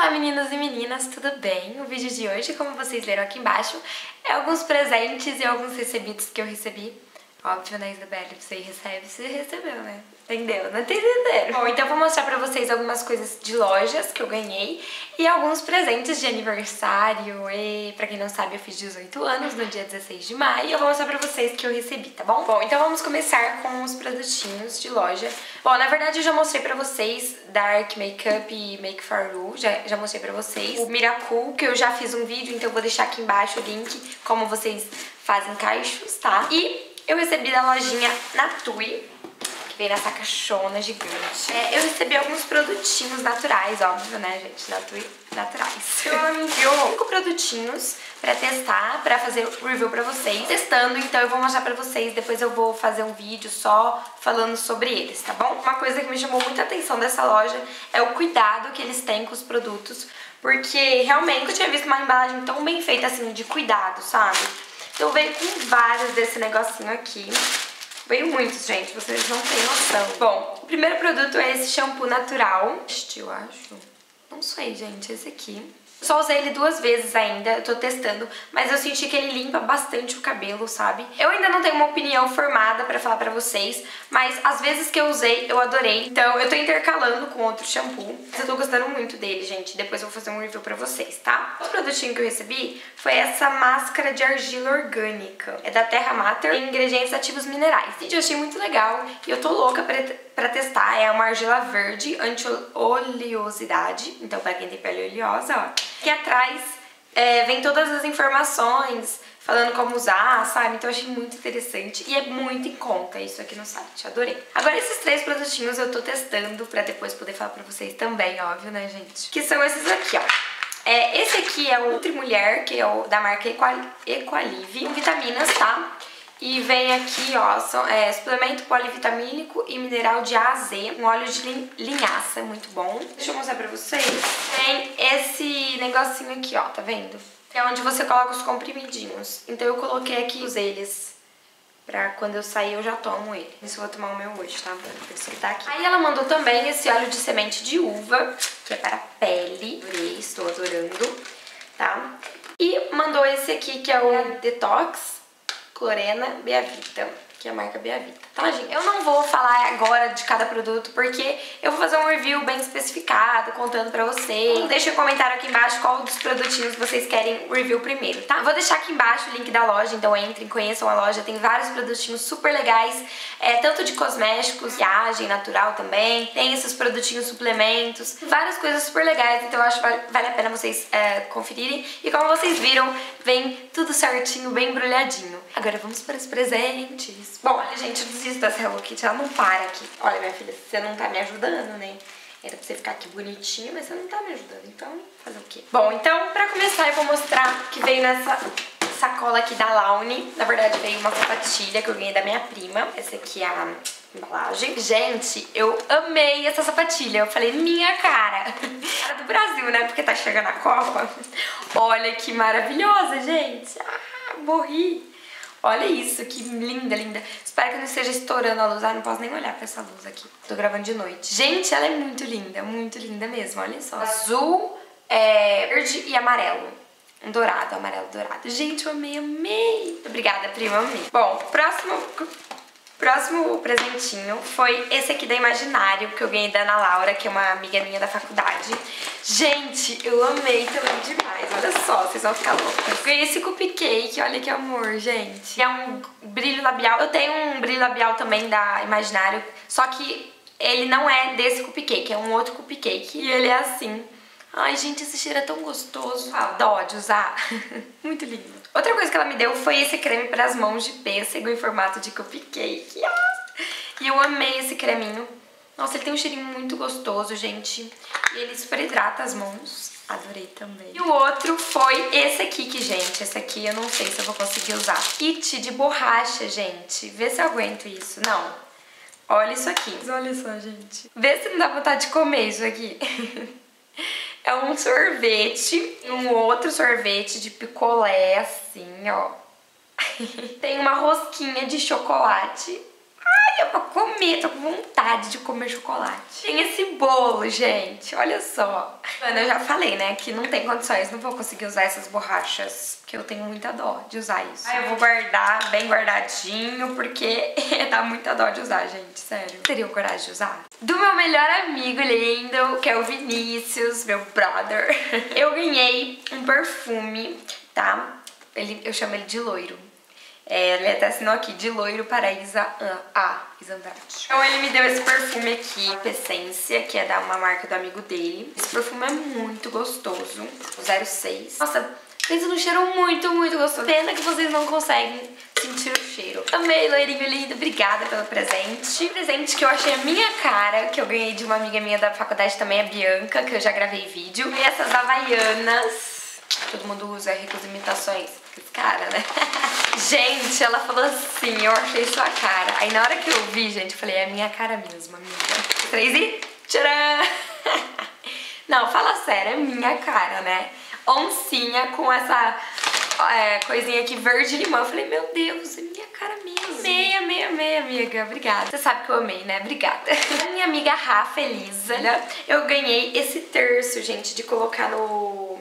Olá meninos e meninas, tudo bem? O vídeo de hoje, como vocês leram aqui embaixo, é alguns presentes e alguns recebidos que eu recebi. Óbvio, né, Isabelle? Você recebe, você recebeu, né? Entendeu? Não entenderam. Bom, então eu vou mostrar pra vocês algumas coisas de lojas que eu ganhei e alguns presentes de aniversário. E pra quem não sabe, eu fiz 18 anos no dia 16 de maio e eu vou mostrar pra vocês que eu recebi, tá bom? Bom, então vamos começar com os produtinhos de loja. Bom, na verdade eu já mostrei pra vocês Dark Makeup e Make For You, já, já mostrei pra vocês. O Miracle, que eu já fiz um vídeo, então eu vou deixar aqui embaixo o link, como vocês fazem caixos, tá? E eu recebi da lojinha Natui, Veio nessa caixona gigante. É, eu recebi alguns produtinhos naturais, óbvio, né, gente? Natu naturais. Ela me enviou cinco produtinhos pra testar, pra fazer review pra vocês. Testando, então eu vou mostrar pra vocês, depois eu vou fazer um vídeo só falando sobre eles, tá bom? Uma coisa que me chamou muita atenção dessa loja é o cuidado que eles têm com os produtos, porque realmente eu tinha visto uma embalagem tão bem feita assim, de cuidado, sabe? Então veio com vários desse negocinho aqui. Veio muitos, gente, vocês não têm noção. Bom, o primeiro produto é esse shampoo natural. Este, eu acho. Não sei, gente, esse aqui. Só usei ele duas vezes ainda, eu tô testando, mas eu senti que ele limpa bastante o cabelo, sabe? Eu ainda não tenho uma opinião formada pra falar pra vocês, mas as vezes que eu usei, eu adorei. Então eu tô intercalando com outro shampoo. Eu tô gostando muito dele, gente. Depois eu vou fazer um review pra vocês, tá? O produtinho que eu recebi foi essa máscara de argila orgânica. É da Terra Mater, tem ingredientes ativos minerais. E eu achei muito legal e eu tô louca pra pra testar é uma argila verde anti-oleosidade, então pra quem tem pele oleosa, ó. Aqui atrás é, vem todas as informações falando como usar, sabe? Então eu achei muito interessante e é muito em conta isso aqui no site, adorei. Agora esses três produtinhos eu tô testando pra depois poder falar pra vocês também, óbvio, né, gente? Que são esses aqui, ó. É, esse aqui é o Nutri Mulher, que é o da marca Equalive, com vitaminas, tá? E vem aqui, ó, são, é, suplemento polivitamínico e mineral de A a Z, um óleo de linhaça, muito bom. Deixa eu mostrar pra vocês. Tem esse negocinho aqui, ó, tá vendo? É onde você coloca os comprimidinhos. Então eu coloquei aqui os eles pra quando eu sair eu já tomo ele. Isso eu vou tomar o meu hoje, tá? Por isso que tá aqui. Aí ela mandou também esse óleo de semente de uva, que é para pele. Adorei, estou adorando, tá? E mandou esse aqui, que é o Detox Clorena Beavita, que é a marca Beavita, tá, gente? Eu não vou falar agora de cada produto, porque eu vou fazer um review bem especificado, contando pra vocês. Deixa um comentário aqui embaixo qual dos produtinhos vocês querem review primeiro, tá? Vou deixar aqui embaixo o link da loja, então entrem, conheçam a loja. Tem vários produtinhos super legais, é, tanto de cosméticos, viagem natural também. Tem esses produtinhos suplementos, várias coisas super legais, então eu acho que vale, vale a pena vocês é, conferirem. E como vocês viram, vem tudo certinho, bem embrulhadinho. Agora vamos para os presentes. Bom, olha, gente, eu desisto dessa Hello Kitty, ela não para aqui. Olha, minha filha, você não tá me ajudando, né? Era pra você ficar aqui bonitinha, mas você não tá me ajudando, então fazer o quê? Bom, então pra começar eu vou mostrar que veio nessa sacola aqui da Laune. Na verdade veio uma sapatilha que eu ganhei da minha prima. Essa aqui é a embalagem. Gente, eu amei essa sapatilha. Eu falei, minha cara. Cara do Brasil, né? Porque tá chegando a Copa. Olha que maravilhosa, gente. Ah, morri. Olha isso, que linda, linda. Espero que não esteja estourando a luz. Ah, não posso nem olhar pra essa luz aqui. Tô gravando de noite. Gente, ela é muito linda, muito linda mesmo. Olha só. Azul, é, verde e amarelo. Um dourado, amarelo dourado. Gente, eu amei, amei. Obrigada, prima, amei. Bom, próximo Próximo presentinho foi esse aqui da Imaginário, que eu ganhei da Ana Laura, que é uma amiga minha da faculdade. Gente, eu amei também demais, olha só, vocês vão ficar loucos. Ganhei esse cupcake, olha que amor, gente. É um brilho labial, eu tenho um brilho labial também da Imaginário, só que ele não é desse cupcake, é um outro cupcake. E ele é assim. Ai, gente, esse cheiro é tão gostoso. Dó de usar. Muito lindo. Outra coisa que ela me deu foi esse creme para as mãos de pêssego em formato de cupcake. E eu amei esse creminho. Nossa, ele tem um cheirinho muito gostoso, gente. E ele super hidrata as mãos. Adorei também. E o outro foi esse aqui, que, gente, esse aqui eu não sei se eu vou conseguir usar. Kit de borracha, gente. Vê se eu aguento isso. Não. Olha isso aqui. Olha só, gente. Vê se não dá vontade de comer isso aqui. É um sorvete, um outro sorvete de picolé, assim, ó. Tem uma rosquinha de chocolate. Ai, é uma comer, tô com vontade de comer chocolate. Tem esse bolo, gente, olha só. Mano, eu já falei, né, que não tem condições, não vou conseguir usar essas borrachas, porque eu tenho muita dó de usar isso. Aí eu vou guardar bem guardadinho, porque dá muita dó de usar, gente, sério. Teriam coragem de usar? Do meu melhor amigo lindo, que é o Vinícius, meu brother, eu ganhei um perfume, tá? Ele, eu chamo ele de loiro. É, ele até assinou aqui, de loiro para Isa A. Isa Andrade. Então ele me deu esse perfume aqui, Essência, que é da uma marca do amigo dele. Esse perfume é muito gostoso, 06. Nossa, pensa num cheiro muito, muito gostoso. Pena que vocês não conseguem sentir o cheiro. Amei, loirinho lindo, obrigada pelo presente. Presente que eu achei a minha cara, que eu ganhei de uma amiga minha da faculdade também, a Bianca, que eu já gravei vídeo. E essas havaianas todo mundo usa Ricos Imitações. Cara, né? gente, ela falou assim, eu achei sua cara. Aí na hora que eu vi, gente, eu falei, é minha cara mesmo, amiga. Três e tcharam! Não, fala sério, é minha cara, né? Oncinha com essa é, coisinha aqui verde limão. Eu falei, meu Deus, é minha cara mesmo. Amei, amei, amei, amiga. Obrigada. Você sabe que eu amei, né? Obrigada. A minha amiga Rafa Elisa, eu ganhei esse terço, gente, de colocar no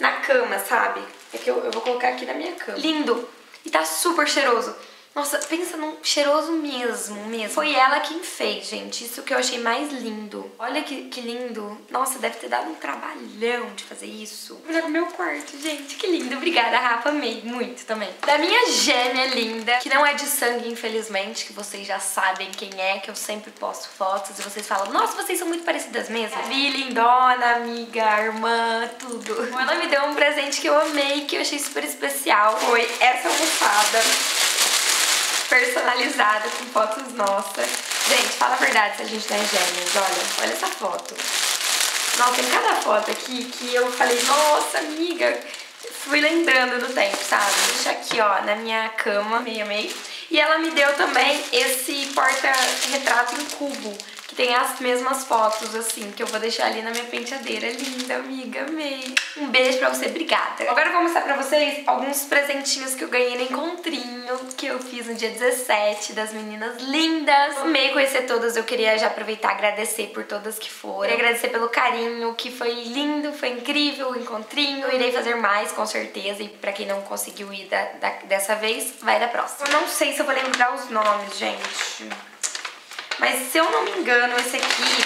na cama, sabe? É que eu, eu vou colocar aqui na minha cama. Lindo! E tá super cheiroso. Nossa, pensa num cheiroso mesmo, mesmo. Foi ela quem fez, gente. Isso que eu achei mais lindo. Olha que, que lindo. Nossa, deve ter dado um trabalhão de fazer isso. Vou no meu quarto, gente. Que lindo. Obrigada, Rafa. Amei muito também. Da minha gêmea linda, que não é de sangue, infelizmente, que vocês já sabem quem é, que eu sempre posto fotos e vocês falam, nossa, vocês são muito parecidas mesmo. É. Vi, lindona, amiga, irmã, tudo. Ela me deu um presente que eu amei, que eu achei super especial. Foi essa almofada personalizada com fotos nossas. Gente, fala a verdade se a gente tá em gêmeos, olha, olha essa foto. Nossa, tem cada foto aqui que eu falei, nossa, amiga, fui lembrando do tempo, sabe? Deixa aqui, ó, na minha cama, meio meio. E ela me deu também esse porta-retrato em cubo, que tem as mesmas fotos, assim, que eu vou deixar ali na minha penteadeira. Linda, amiga, amei. Um beijo pra você, obrigada. Agora eu vou mostrar pra vocês alguns presentinhos que eu ganhei no encontrinho, que eu fiz no dia 17, das meninas lindas. Amei conhecer todas, eu queria já aproveitar e agradecer por todas que foram. Queria agradecer pelo carinho, que foi lindo, foi incrível o encontrinho. Eu irei fazer mais, com certeza, e pra quem não conseguiu ir da, da, dessa vez, vai da próxima. Eu não sei se eu vou lembrar os nomes, gente. Mas se eu não me engano, esse aqui,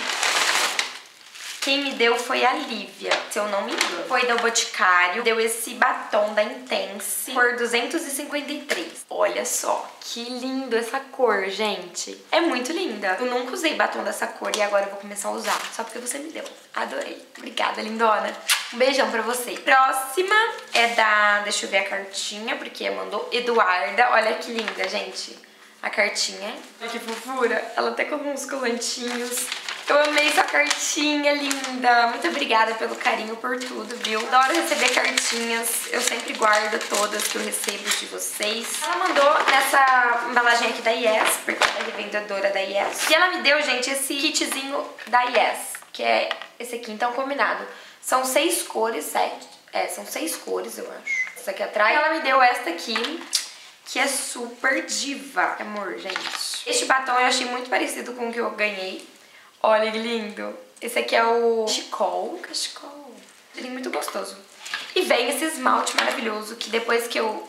quem me deu foi a Lívia, se eu não me engano. Foi do Boticário, deu esse batom da Intense por 253. Olha só, que lindo essa cor, gente. É muito linda. Eu nunca usei batom dessa cor e agora eu vou começar a usar, só porque você me deu. Adorei. Obrigada, lindona. Um beijão pra você. Próxima é da... Deixa eu ver a cartinha, porque mandou Eduarda. Olha que linda, gente a cartinha. Olha que fofura. Ela até com uns colantinhos. Eu amei sua cartinha, linda. Muito obrigada pelo carinho, por tudo, viu? Adoro receber cartinhas. Eu sempre guardo todas que eu recebo de vocês. Ela mandou nessa embalagem aqui da Yes, porque ela é revendedora da Yes. E ela me deu, gente, esse kitzinho da Yes, que é esse aqui, então combinado. São seis cores, sete. É, são seis cores, eu acho. Essa aqui atrás. Ela me deu esta aqui, que é super diva. Amor, gente. Este batom eu achei muito parecido com o que eu ganhei. Olha que lindo. Esse aqui é o Chicol. Cachecol. Ele é muito gostoso. E vem esse esmalte maravilhoso que depois que eu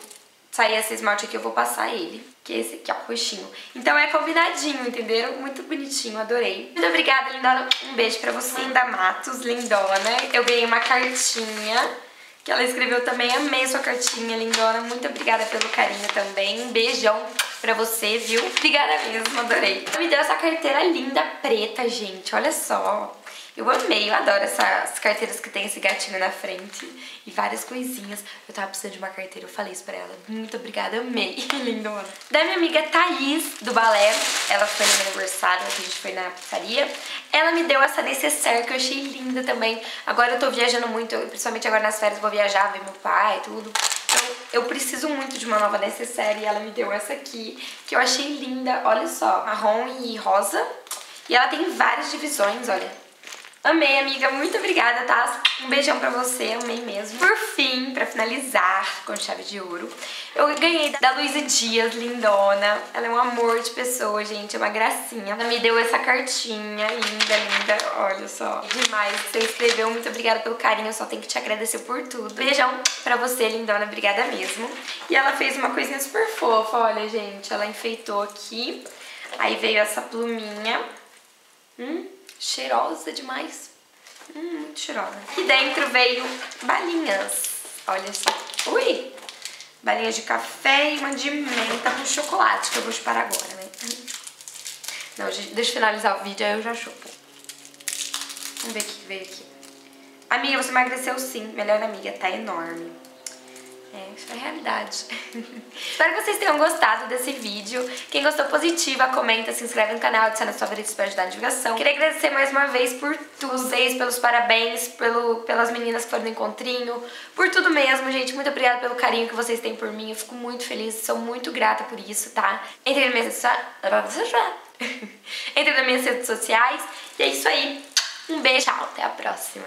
sair esse esmalte aqui eu vou passar ele. Que é esse aqui, ó, roxinho. Então é combinadinho, entenderam? Muito bonitinho, adorei. Muito obrigada, lindona. Um beijo pra você. Linda Matos, lindona. Eu ganhei uma cartinha que ela escreveu também. Amei sua cartinha, lindona. Muito obrigada pelo carinho também. Um beijão pra você, viu? Obrigada mesmo, adorei. Ela me deu essa carteira linda preta, gente. Olha só. Eu amei, eu adoro essas carteiras que tem esse gatinho na frente e várias coisinhas. Eu tava precisando de uma carteira, eu falei isso pra ela. Muito obrigada, amei. Lindona. Da minha amiga Thaís, do balé, ela foi no meu aniversário, a gente foi na pizzaria. Ela me deu essa necessaire que eu achei linda também. Agora eu tô viajando muito, principalmente agora nas férias vou viajar, ver meu pai e tudo. Então eu preciso muito de uma nova necessaire e ela me deu essa aqui, que eu achei linda. Olha só, marrom e rosa. E ela tem várias divisões, olha Amei, amiga. Muito obrigada, tá? Um beijão pra você, amei mesmo. Por fim, pra finalizar com chave de ouro, eu ganhei da Luísa Dias, lindona. Ela é um amor de pessoa, gente, é uma gracinha. Ela me deu essa cartinha linda, linda. Olha só, demais. Você escreveu, muito obrigada pelo carinho, eu só tenho que te agradecer por tudo. Beijão pra você, lindona, obrigada mesmo. E ela fez uma coisinha super fofa, olha, gente. Ela enfeitou aqui, aí veio essa pluminha. Hum, cheirosa demais. Hum, muito cheirosa. E dentro veio balinhas. Olha só. Ui! Balinhas de café e uma de menta com chocolate, que eu vou chupar agora, né? Não, deixa eu finalizar o vídeo, aí eu já chupo. Vamos ver o que veio aqui. Amiga, você emagreceu sim. Melhor amiga, tá enorme. É, isso é realidade. Espero que vocês tenham gostado desse vídeo. Quem gostou, positiva, comenta, se inscreve no canal, adiciona os favoritos para ajudar na divulgação. Queria agradecer mais uma vez por tudo, vocês, pelos parabéns, pelo, pelas meninas que foram no encontrinho, por tudo mesmo, gente. Muito obrigada pelo carinho que vocês têm por mim. Eu fico muito feliz, sou muito grata por isso, tá? Entre nas minhas, Entre nas minhas redes sociais. E é isso aí. Um beijo, tchau, até a próxima.